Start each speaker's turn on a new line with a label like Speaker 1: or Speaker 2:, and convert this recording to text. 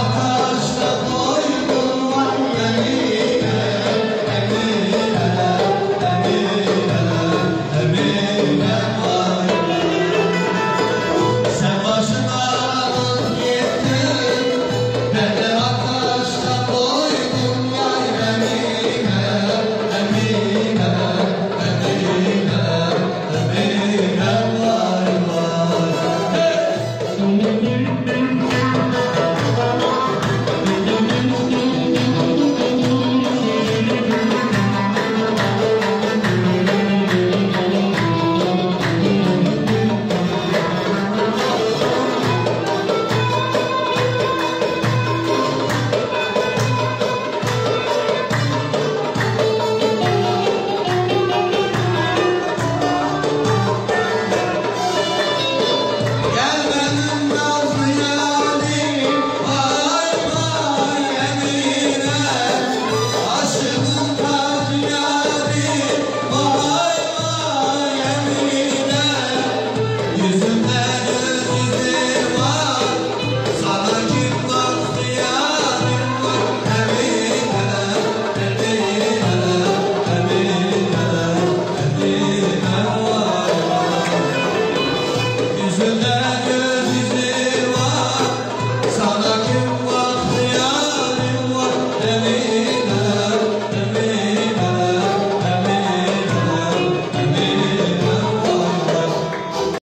Speaker 1: Father.